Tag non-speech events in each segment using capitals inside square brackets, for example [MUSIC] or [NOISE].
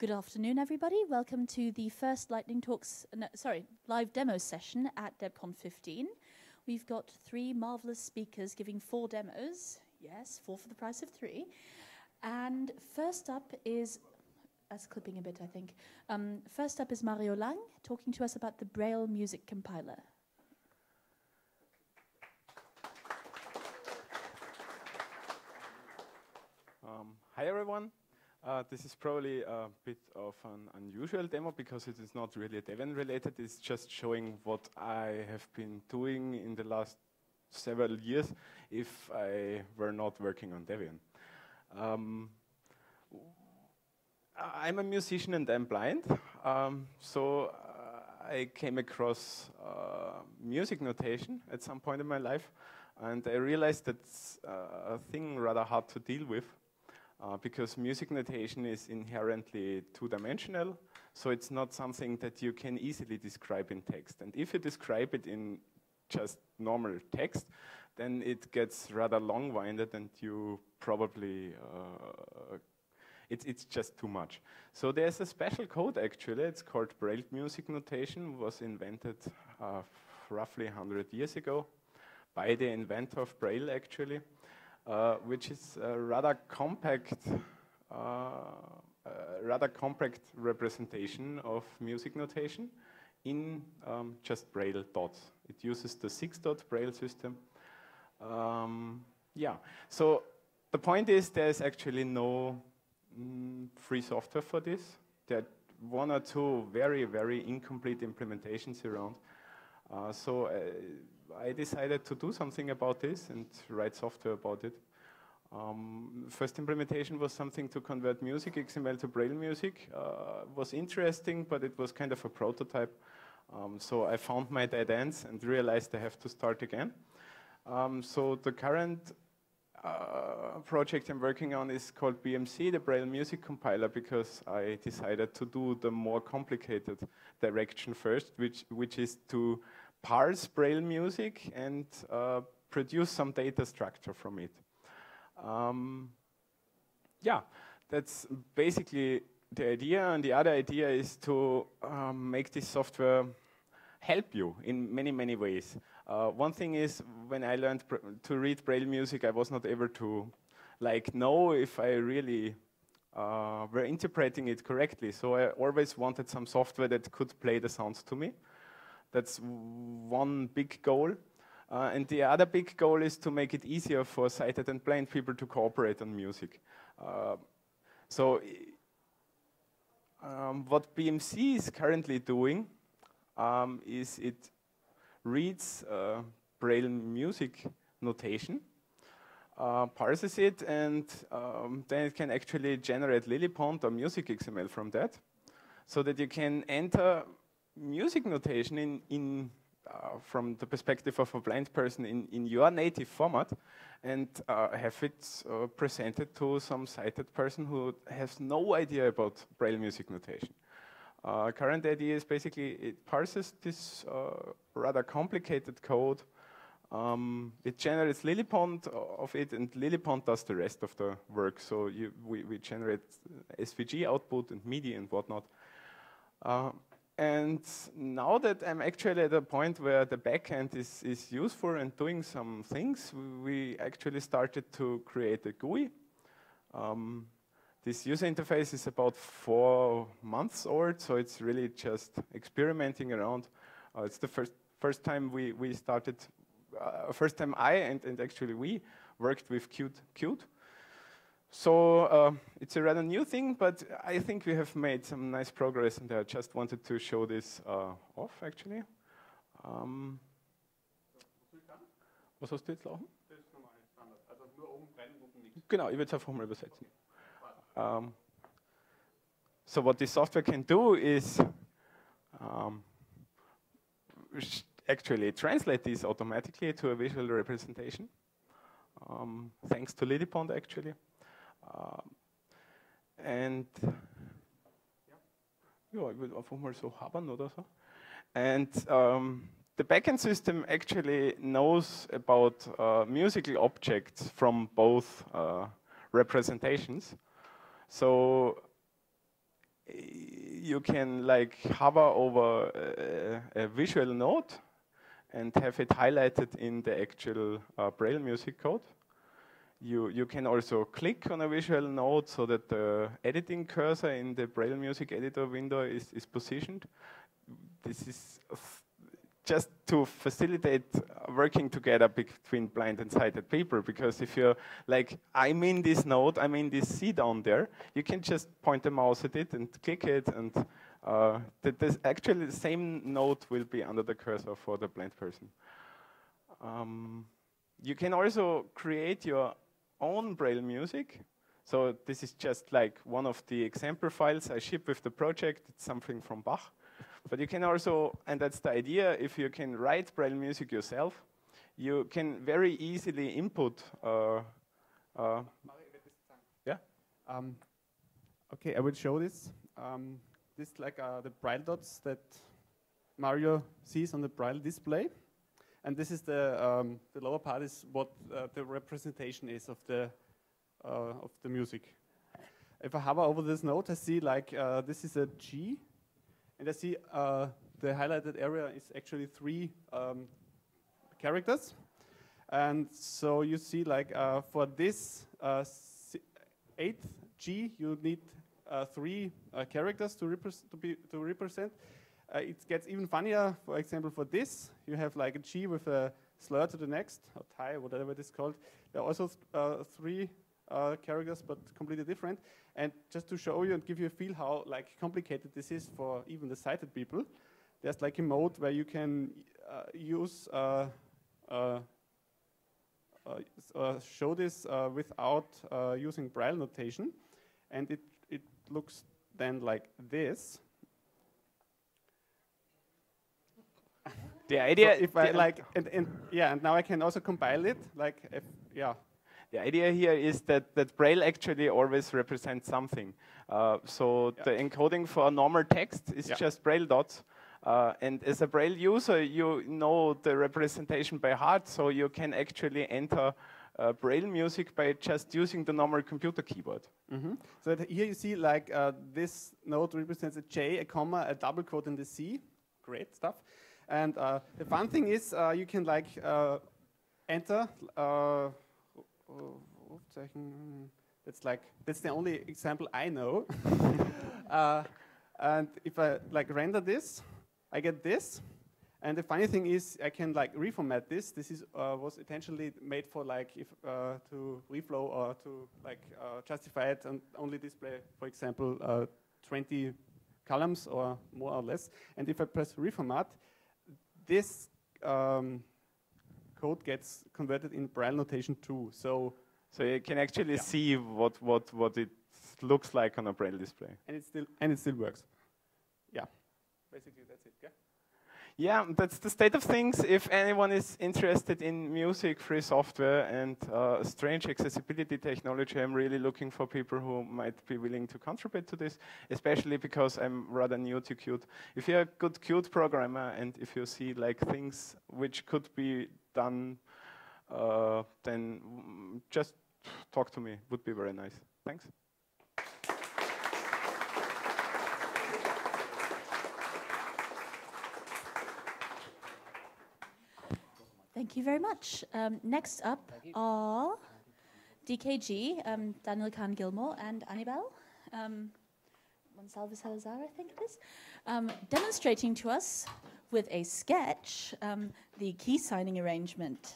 Good afternoon, everybody. Welcome to the first Lightning Talks, no, sorry, live demo session at DebConf 15. We've got three marvelous speakers giving four demos. Yes, four for the price of three. And first up is, that's clipping a bit, I think. Um, first up is Mario Lang talking to us about the Braille Music Compiler. Um, hi everyone. Uh, this is probably a bit of an unusual demo because it is not really Debian related. It's just showing what I have been doing in the last several years if I were not working on Debian. Um, I'm a musician and I'm blind, um, so uh, I came across uh, music notation at some point in my life, and I realized that's a thing rather hard to deal with uh, because music notation is inherently two-dimensional, so it's not something that you can easily describe in text. And if you describe it in just normal text, then it gets rather long-winded and you probably, uh, it, it's just too much. So there's a special code actually, it's called Braille Music Notation, was invented uh, roughly 100 years ago by the inventor of Braille actually. Uh, which is a rather compact, uh, rather compact representation of music notation in um, just Braille dots. It uses the six-dot Braille system. Um, yeah, so the point is there's actually no mm, free software for this. There are one or two very, very incomplete implementations around. Uh, so uh, I decided to do something about this and write software about it. Um, first implementation was something to convert music XML to Braille music. Uh, was interesting, but it was kind of a prototype. Um, so I found my dead ends and realized I have to start again. Um, so the current uh, project I'm working on is called BMC, the Braille Music Compiler, because I decided to do the more complicated direction first, which, which is to parse Braille music and uh, produce some data structure from it. Um, yeah, that's basically the idea. And the other idea is to um, make this software help you in many, many ways. Uh, one thing is when I learned to read Braille music, I was not able to like know if I really uh, were interpreting it correctly. So I always wanted some software that could play the sounds to me. That's one big goal. Uh, and the other big goal is to make it easier for sighted and blind people to cooperate on music. Uh, so um, what BMC is currently doing um, is it reads uh, Braille music notation, uh, parses it, and um, then it can actually generate LilyPond or music XML from that, so that you can enter music notation in, in uh, from the perspective of a blind person in, in your native format and uh, have it uh, presented to some sighted person who has no idea about Braille music notation. Uh, current idea is basically it parses this uh, rather complicated code. Um, it generates LilyPond of it, and LilyPond does the rest of the work. So you, we, we, generate SVG output and MIDI and whatnot. And now that I'm actually at a point where the backend is, is useful and doing some things, we actually started to create a GUI. Um, this user interface is about four months old, so it's really just experimenting around. Uh, it's the first first time we, we started, uh, first time I and, and actually we worked with Qt. Qt. So uh, it's a rather new thing, but I think we have made some nice progress, and I just wanted to show this uh, off, actually. Um, was hast du jetzt laufen? Das ist normal, Standard. Also nur oben brennen, unten nichts. Genau, ich würde es einfach mal übersetzen. Um, so what this software can do is um, actually translate this automatically to a visual representation, um, thanks to LilyPond, actually. Um, and ja, ich würde einfach mal so haben oder so. And um, the backend system actually knows about uh, musical objects from both uh, representations. So you can like hover over a, a visual note and have it highlighted in the actual uh, Braille music code. You, you can also click on a visual node so that the editing cursor in the Braille music editor window is, is positioned. This is just to facilitate working together between blind and sighted people. Because if you're like, I'm in this node, I'm in this C down there, you can just point the mouse at it and click it, and uh, the, actually the same node will be under the cursor for the blind person. Um, you can also create your own Braille music. So this is just like one of the example files I ship with the project. It's something from Bach. But you can also, and that's the idea, if you can write Braille music yourself, you can very easily input. Uh, uh, yeah. Um, okay, I will show this. Um, this like uh, the Braille dots that Mario sees on the Braille display, and this is the um, the lower part is what uh, the representation is of the uh, of the music. If I hover over this note, I see like uh, this is a G and I see uh, the highlighted area is actually three um, characters. And so you see like uh, for this uh, eighth G, you need three characters to, to, be, to represent. Uh, it gets even funnier, for example, for this, you have like a G with a slur to the next, or tie, whatever it is called. There are also th three uh, characters, but completely different. And just to show you and give you a feel how like complicated this is for even the sighted people, there's like a mode where you can uh, use uh, uh, uh, uh show this without using Braille notation, and it it looks then like this. The idea, so if I like, and, and yeah, and now I can also compile it, like, if, yeah. The idea here is that, that Braille actually always represents something. Uh, so yeah. the encoding for normal text is yeah. just Braille dots. Uh, and as a Braille user, you know the representation by heart, so you can actually enter uh, Braille music by just using the normal computer keyboard. Mm -hmm. So here you see like uh, this note represents a J, a comma, a double quote, and a C. Great stuff. And uh, the fun thing is uh, you can like enter Rufzeichen. That's like that's the only example I know. [LAUGHS] uh, and if I like render this, I get this. And the funny thing is, I can like reformat this. This is uh, was intentionally made for like if uh, to reflow or to like uh, justify it and only display, for example, uh, 20 columns or more or less. And if I press reformat, this um, code gets converted in Braille notation too. So, so you can actually yeah. see what, what, what it looks like on a Braille display. And it still, and it still works. Yeah, basically that's it, yeah? Yeah, that's the state of things. If anyone is interested in music, free software, and uh, strange accessibility technology, I'm really looking for people who might be willing to contribute to this, especially because I'm rather new to Qt. If you're a good Qt programmer and if you see like things which could be done, uh, then just talk to me. Would be very nice. Thanks. Thank you very much. Um, next up are DKG, um, Daniel Kahn Gillmor, and Anibal. Um, Salazar, I think it is, um, demonstrating to us with a sketch um, the key signing arrangement.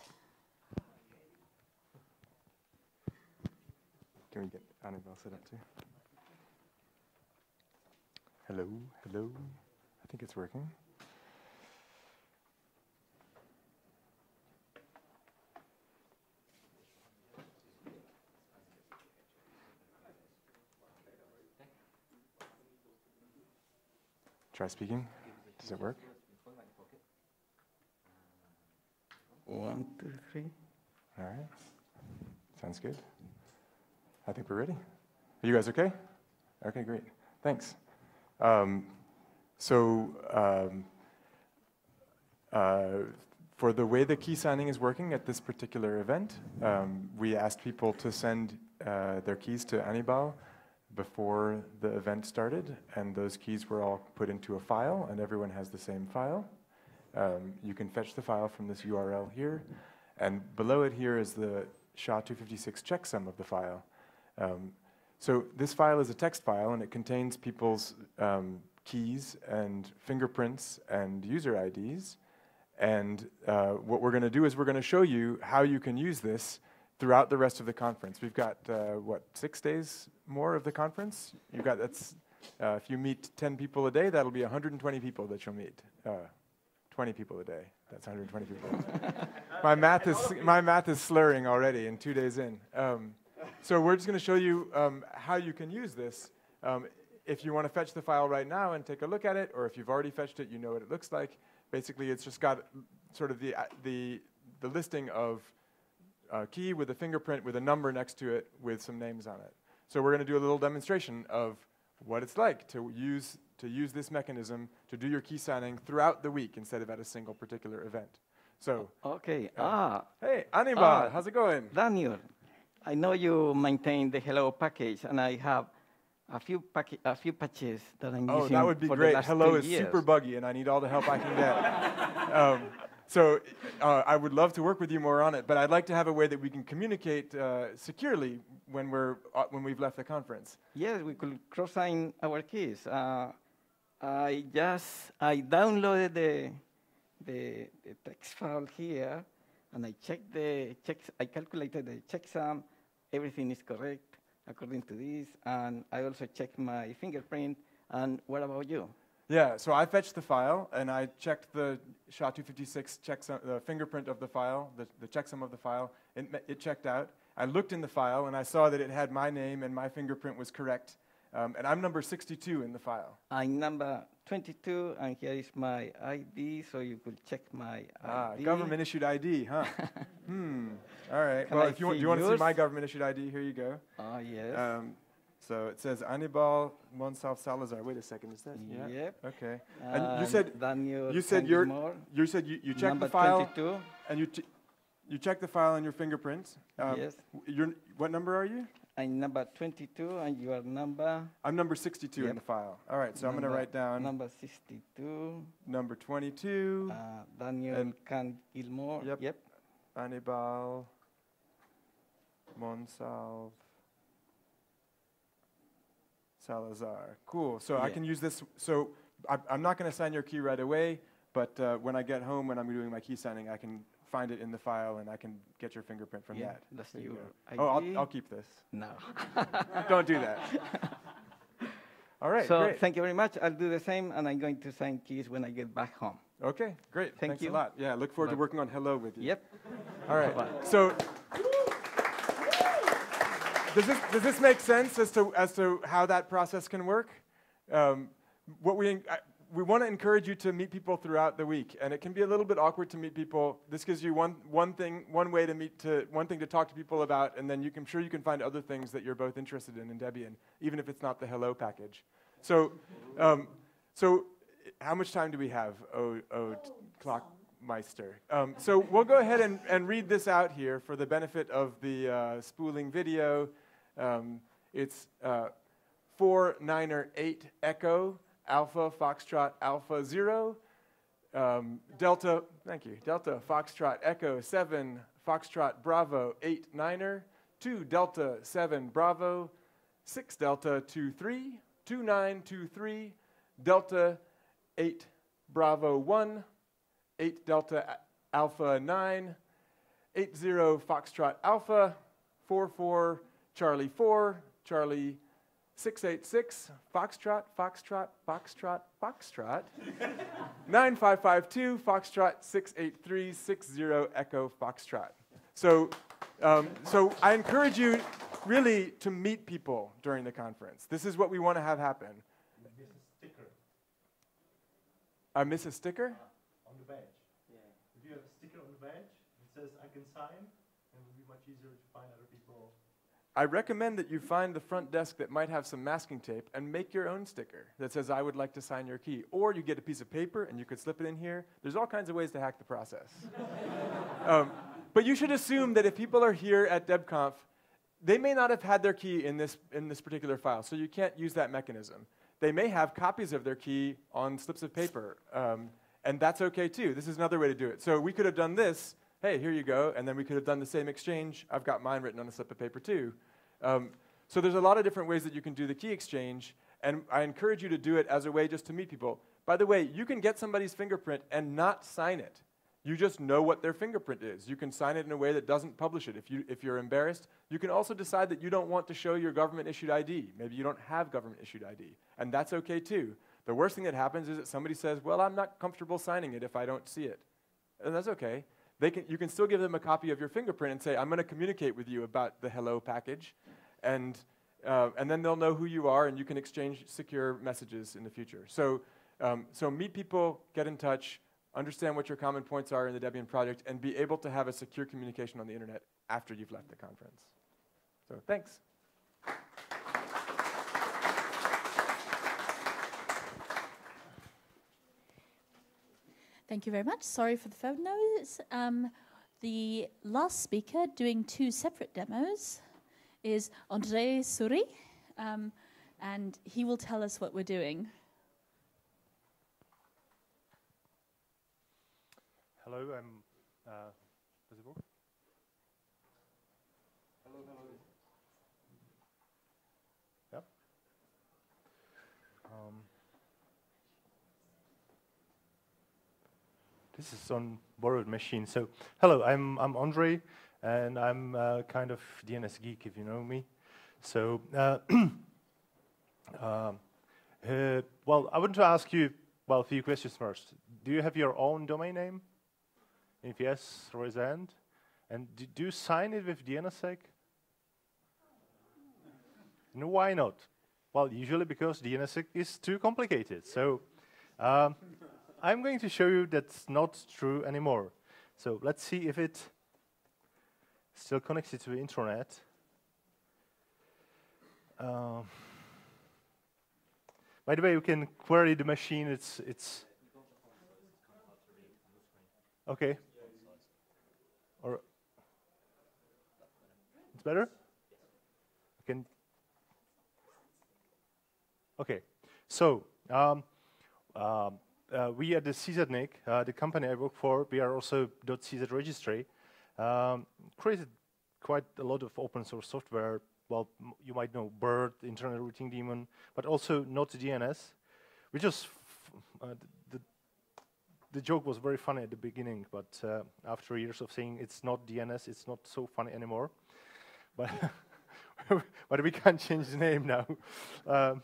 Can we get Anibal set up too? Hello, hello. I think it's working. Try speaking. Does it work? One, two, three. All right. Sounds good. I think we're ready. Are you guys okay? Okay, great. Thanks. Um, so, um, uh, for the way the key signing is working at this particular event, um, we asked people to send uh, their keys to Anibal before the event started, and those keys were all put into a file, and everyone has the same file. Um, you can fetch the file from this URL here, and below it here is the SHA-256 checksum of the file. Um, so this file is a text file, and it contains people's um, keys and fingerprints and user IDs. And uh, what we're going to do is we're going to show you how you can use this throughout the rest of the conference. We've got, uh, what, six days more of the conference? You've got, that's, uh, if you meet 10 people a day, that'll be 120 people that you'll meet. Uh, 20 people a day, that's 120 people. [LAUGHS] my, math is, my math is slurring already in two days in. Um, so we're just going to show you um, how you can use this. Um, if you want to fetch the file right now and take a look at it, or if you've already fetched it, you know what it looks like. Basically, it's just got sort of the, uh, the, the listing of a key with a fingerprint with a number next to it with some names on it. So we're going to do a little demonstration of what it's like to use, to use this mechanism to do your key signing throughout the week instead of at a single particular event. So, Okay. Uh, ah, hey, Anibal, Ah. how's it going? Daniel, I know you maintain the Hello package, and I have a few a few patches that I'm Oh, using Oh, that would be great. Hello is years. super buggy, and I need all the help I can get. [LAUGHS] um, so uh, I would love to work with you more on it, but I'd like to have a way that we can communicate uh, securely when we're uh, when we've left the conference. Yes, we could cross-sign our keys. Uh, I just I downloaded the, the the text file here, and I checked the checks. I calculated the checksum. Everything is correct according to this, and I also checked my fingerprint. And what about you? Yeah, so I fetched the file and I checked the SHA-256 checksum, the fingerprint of the file, the, the checksum of the file. It, it checked out. I looked in the file and I saw that it had my name and my fingerprint was correct. Um, and I'm number 62 in the file. I'm number 22, and here is my ID, so you could check my Ah, ID. government issued ID, huh? [LAUGHS] hmm. All right. Can well, I if you want, do you want to see my government issued ID? Here you go. Ah, yes. Um, so it says Anibal Monsalve Salazar. Wait a second, is that? Yeah. Yep. Okay. And you said Daniel you said you're you said you, you checked number the file 22. and you ch- you checked the file and your fingerprints. Um, yes. w- You're, what number are you? I'm number 22, and you are number. I'm number 62 in the file. All right. So I'm going to write down Number 62. number 22. Uh, Daniel And- Kahn Gillmor. Yep. Yep. Anibal Monsalve Salazar. Cool. So I can use this. So I, I'm not going to sign your key right away, but uh, when I get home, when I'm doing my key signing, I can find it in the file and I can get your fingerprint from yeah, that. That's There you. Oh, I'll, I'll keep this. No. [LAUGHS] Don't do that. [LAUGHS] All right. so great. thank you very much. I'll do the same, and I'm going to sign keys when I get back home. Okay, great. Thank Thanks you. a lot. Yeah, look forward to working on Hello with you. Yep. All right. Bye-bye. So, does this does this make sense as to as to how that process can work? Um, what we we want to encourage you to meet people throughout the week, and it can be a little bit awkward to meet people. This gives you one one thing, one way to meet to one thing to talk to people about, and then you can I'm sure you can find other things that you're both interested in in Debian, even if it's not the Hello package. So, um, so how much time do we have? Oh, oh. Um, so we'll go ahead and, and read this out here for the benefit of the uh, spooling video. Um, it's uh, 4, 9, or 8 Echo, Alpha, Foxtrot, Alpha 0, um, Delta, thank you, Delta, Foxtrot, Echo 7, Foxtrot, Bravo 8, 9er, 2 Delta 7, Bravo, 6 Delta 2, 3, 2, 9, 2, 3, Delta 8 Bravo 1, 8 Delta Alpha 9, 80 Foxtrot Alpha, 44 Charlie 4, Charlie 686 Foxtrot, Foxtrot, Foxtrot, Foxtrot, [LAUGHS] 9552 Foxtrot 68360 Echo Foxtrot. So, um, so I encourage you really to meet people during the conference. This is what we want to have happen. I miss a sticker? I miss a sticker? Uh, on the badge. Yeah. If you have a sticker on the badge that says I can sign, and it will be much easier to find other people. I recommend that you find the front desk that might have some masking tape and make your own sticker that says, I would like to sign your key. Or you get a piece of paper and you could slip it in here. There's all kinds of ways to hack the process. [LAUGHS] um, but you should assume that if people are here at DebConf, they may not have had their key in this, in this particular file, so you can't use that mechanism. They may have copies of their key on slips of paper, um, and that's okay too. This is another way to do it. So we could have done this, hey, here you go, and then we could have done the same exchange. I've got mine written on a slip of paper too. Um, so there's a lot of different ways that you can do the key exchange, and I encourage you to do it as a way just to meet people. By the way, you can get somebody's fingerprint and not sign it. You just know what their fingerprint is. You can sign it in a way that doesn't publish it. If, you, if you're embarrassed, you can also decide that you don't want to show your government issued ID. Maybe you don't have government issued ID, and that's okay too. The worst thing that happens is that somebody says, Well, I'm not comfortable signing it if I don't see it. And that's okay. They can, you can still give them a copy of your fingerprint and say, I'm going to communicate with you about the hello package. And, uh, and then they'll know who you are, and you can exchange secure messages in the future. So, um, so meet people, get in touch, understand what your common points are in the Debian project, and be able to have a secure communication on the internet after you've left the conference. So thanks. Thank you very much. Sorry for the phone noise. Um, the last speaker doing two separate demos is Andre Surý, um, and he will tell us what we're doing. Hello, I'm uh, visible. Hello, hello. This is on borrowed machine. So, hello, I'm I'm Andre, and I'm uh, kind of DNS geek if you know me. So, uh, [CLEARS THROAT] um, uh, well, I want to ask you well a few questions first. Do you have your own domain name? If yes, raise hand. And do you sign it with DNSSEC? No, why not? Well, usually because DNSSEC is too complicated. So um, I'm going to show you that's not true anymore. So let's see if it still connected to the internet. Um, by the way, you can query the machine. It's it's okay. Or it's better. I can. Okay, so um, um, uh, we at the CZNIC, uh, the company I work for, we are also .cz registry, um, created quite a lot of open source software. Well, you might know BIRD, Internet Routing Daemon, but also Knot DNS, which is uh, the, the joke was very funny at the beginning, but uh, after years of saying it's not DNS, it's not so funny anymore. But [LAUGHS] but we can't change the name now. Um,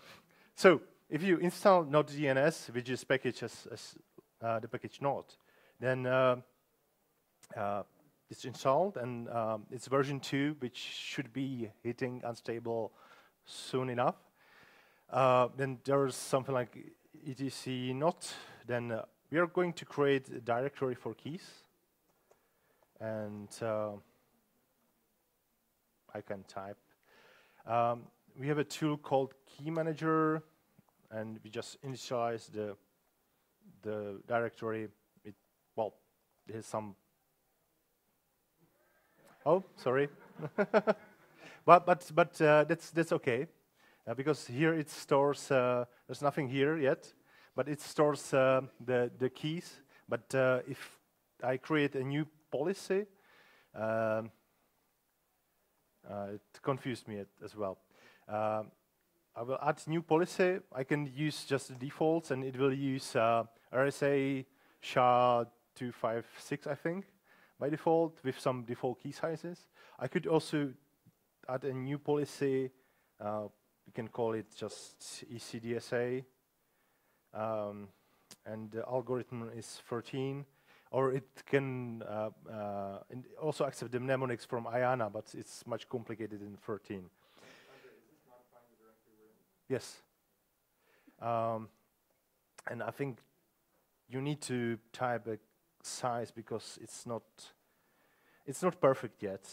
so if you install Knot DNS, which is package as, as uh, the package Node, then uh, uh, it's installed and um, it's version 2, which should be hitting unstable soon enough. Uh, then there's something like etc not, then uh, we are going to create a directory for keys. And I can type. Um, we have a tool called Key Manager, and we just initialize the the directory. It, well, there's some. Oh, sorry. [LAUGHS] but but but uh, that's that's okay, uh, because here it stores. Uh, there's nothing here yet, but it stores uh, the the keys. But uh, if I create a new policy, um, uh, it confused me as well. I will add new policy. I can use just the defaults, and it will use uh, RSA SHA-256, I think, by default, with some default key sizes. I could also add a new policy. Uh, we can call it just ECDSA. Um, and the algorithm is 13. Or it can uh, uh, also accept the mnemonics from IANA, but it's much complicated in 13. Yes. Um, and I think you need to type a size because it's not it's not perfect yet.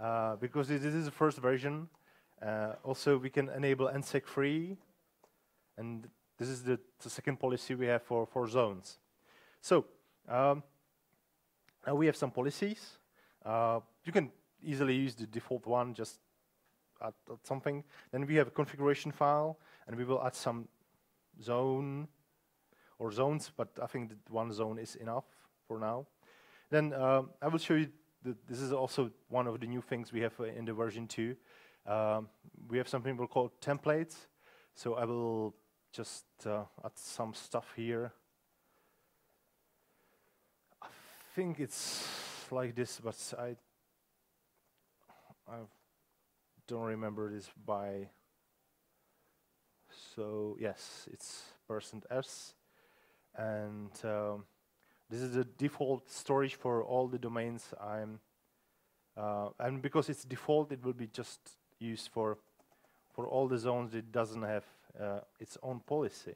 uh, because this is the first version. Uh, also, we can enable NSEC3, and this is the, the, second policy we have for, for zones. So um, now we have some policies. Uh, you can easily use the default one, just add, add something. Then we have a configuration file, and we will add some zone or zones, but I think that one zone is enough for now. Then um, I will show you, that this is also one of the new things we have uh, in the version 2. Um, we have something we call templates. So I will just uh, add some stuff here. I think it's like this, but I, I don't remember this by. So yes, it's percent %s. And um, this is the default storage for all the domains I'm, uh, and because it's default, it will be just used for, for all the zones. It doesn't have uh, its own policy.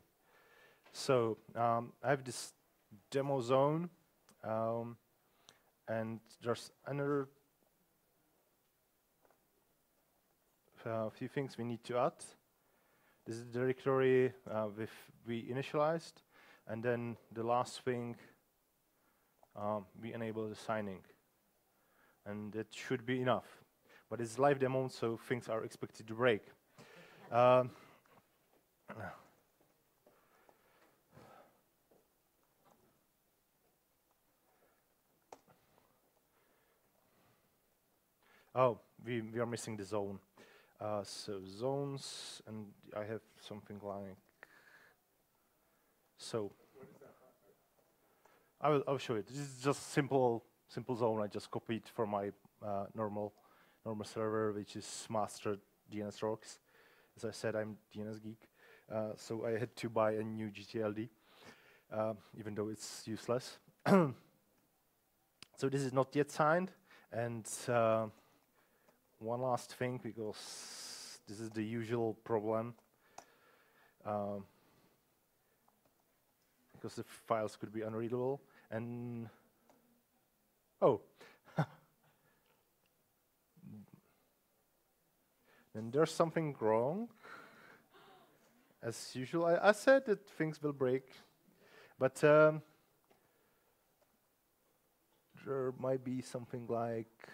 So um, I have this demo zone, um, and there's another uh, few things we need to add. This is the directory uh, with we initialized, and then the last thing um, we enable the signing. And that should be enough. But it's live demo, so things are expected to break. Um, oh, we, we are missing the zone. Uh, so zones, and I have something like so. I will, I'll show it. This is just simple, simple zone. I just copied from my uh, normal, normal server, which is master DNS rocks. As I said, I'm DNS geek, uh, so I had to buy a new GTLD, uh, even though it's useless. [CLEARS THROAT] so this is not yet signed, and uh, one last thing because this is the usual problem. Um, because the files could be unreadable. And oh, [LAUGHS] then there's something wrong. As usual, I, I said that things will break, but um, there might be something like.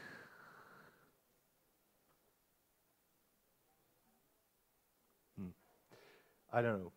I don't know.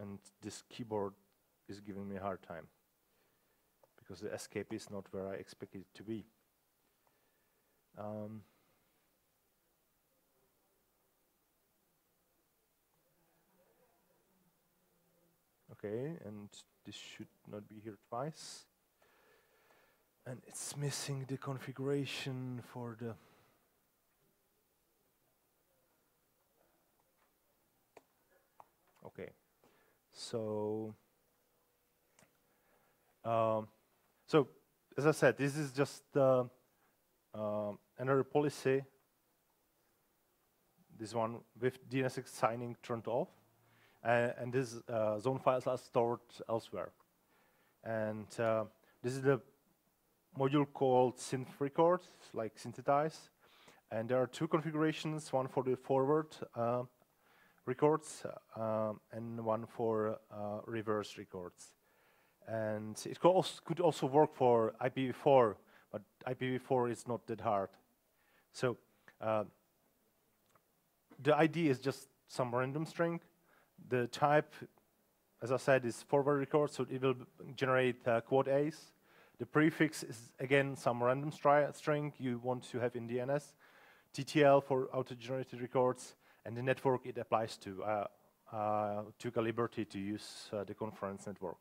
And this keyboard is giving me a hard time because the escape is not where I expect it to be. Um, okay, and this should not be here twice. And it's missing the configuration for the Okay, so um, so as I said, this is just uh, uh, another policy. This one with DNS signing turned off, and these uh, zone files are stored elsewhere. And uh, this is the module called synth record, like synthesize. And there are two configurations, one for the forward uh, records uh, and one for uh, reverse records. And it could also, could also work for IPv4, but IPv4 is not that hard. So uh, the ID is just some random string. The type, as I said, is forward record, so it will generate uh, quad A's. The prefix is, again, some random string you want to have in DNS. TTL for auto-generated records, and the network it applies to. Uh, uh, took a liberty to use uh, the conference network.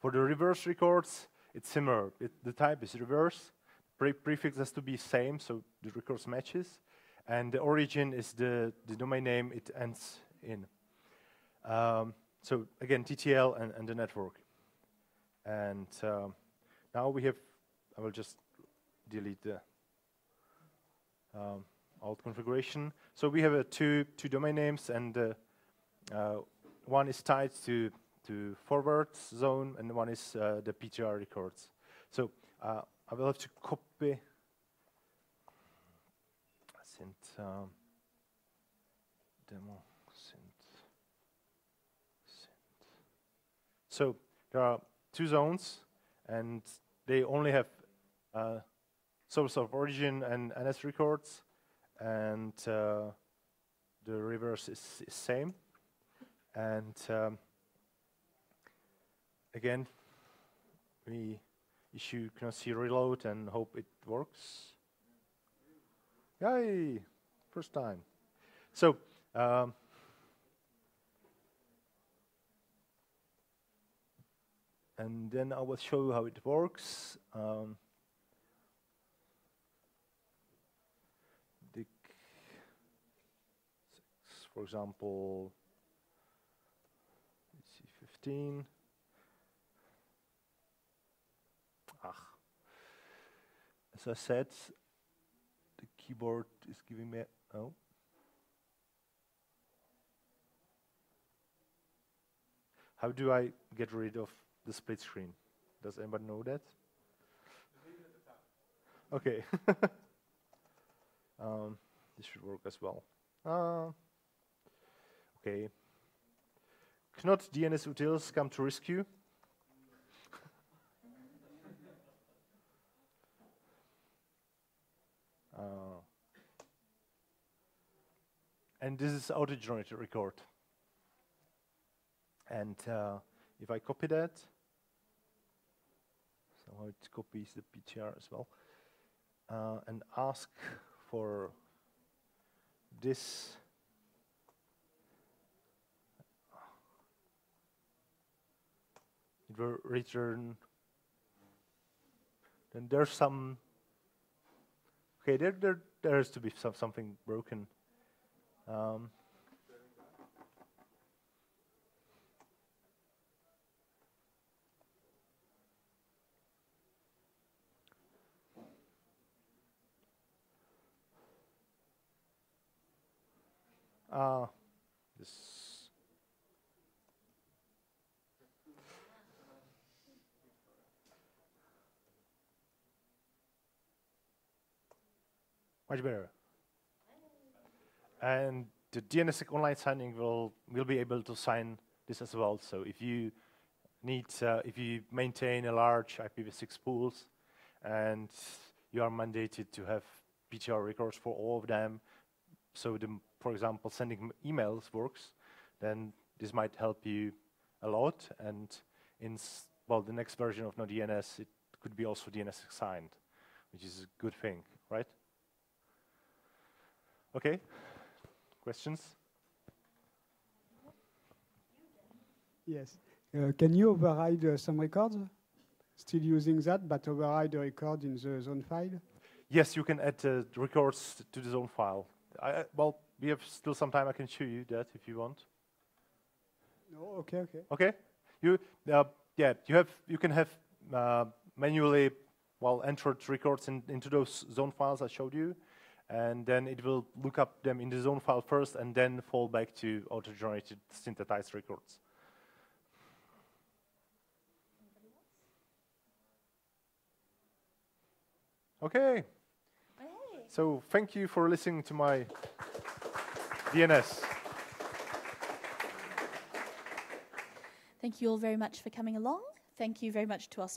For the reverse records, it's similar. It, the type is reverse. Pre prefix has to be same, so the records matches. And the origin is the, the domain name it ends in. Um, so again, TTL and, and the network. And um, now we have, I will just delete the um, alt configuration. So we have uh, two, two domain names, and uh, uh, one is tied to, to forward zone, and one is the PTR records. So I will have to copy synth um, demo synth synth. So there are two zones, and they only have uh, source of origin and NS records, and uh, the reverse is, is same. And um, again, we issue C reload and hope it works. Yay! First time. So, um, and then I will show you how it works. Um, for example, let's see 15. Ah. As I said, the keyboard is giving me, oh. How do I get rid of the split screen? Does anybody know that? Okay. [LAUGHS] um, this should work as well. Uh, Okay. Knot DNS utils come to rescue? uh, [LAUGHS] and this is auto-generated record. And uh, if I copy that, somehow it copies the PTR as well, uh, and ask for this it will return. Then there's some. Okay, there there there has to be some, something broken. Um, uh, Much better. And the DNSSEC online signing will will be able to sign this as well. So if you need, uh, if you maintain a large IPv6 pools, and you are mandated to have PTR records for all of them, so the, for example, sending emails works, then this might help you a lot, and in well, the next version of Knot DNS, it could be also DNS signed, which is a good thing, right? Okay. Questions? Yes. Uh, can you override uh, some records? Still using that, but override the record in the zone file? Yes, you can add uh, records to the zone file. I, I- well, we have still some time. I can show you that if you want. No, okay, okay. Okay. You, uh, yeah, you have, you can have uh, manually, well, entered records in, into those zone files I showed you, and then it will look up them in the zone file first, and then fall back to auto-generated synthesized records. Okay. So thank you for listening to my DNS. Thank you all very much for coming along. Thank you very much to our